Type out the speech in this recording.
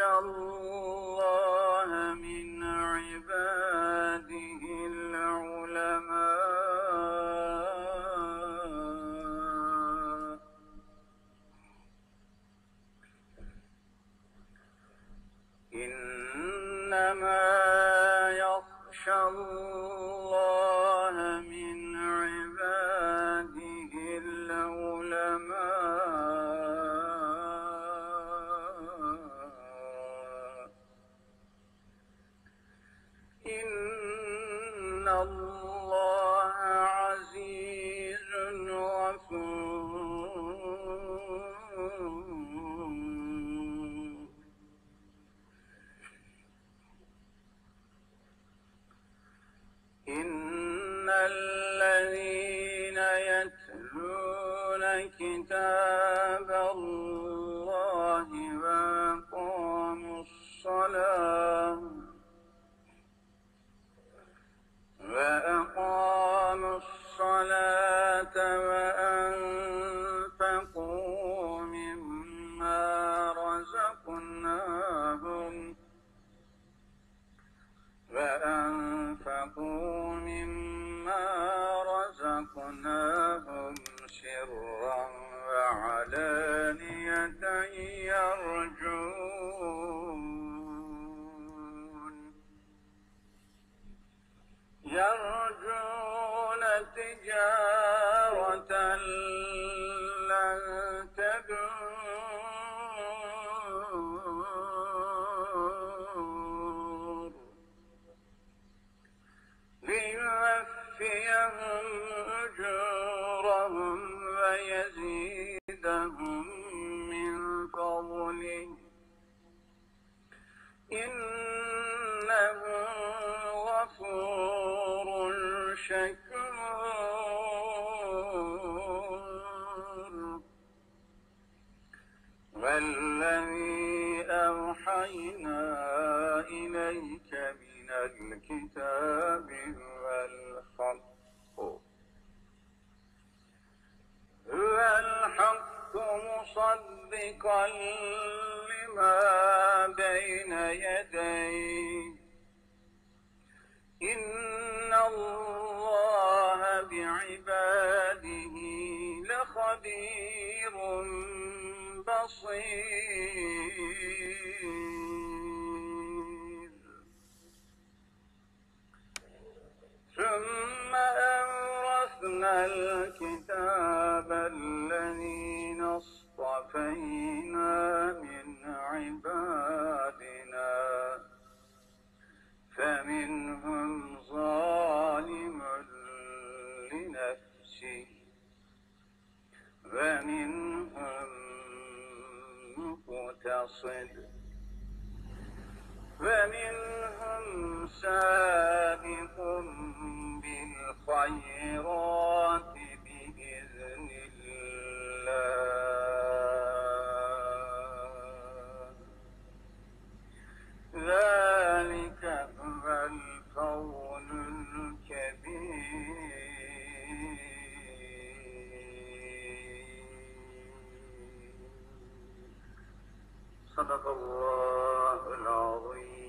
الله من عباده العلماء إنما يخشى الله كتاب الله وأقاموا الصلاة وأقاموا الصلاة وأنفقوا وعلانية يرجون. يرجون تجارة شكور والذي أوحينا إليك من الكتاب والحق. هو الحق مصدقا لما بين يديه إن بعباده لخبير بصير. ثم أورثنا الكتاب الذين اصطفينا من عبادنا فمنهم لنفسه ومنهم مقتصد. ومنهم سابق بالخيرات. صدق الله العظيم